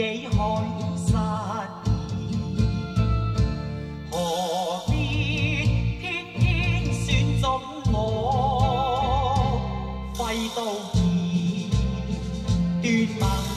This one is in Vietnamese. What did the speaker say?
幾開失意，何必偏偏選中我？揮刀劍，斷脈。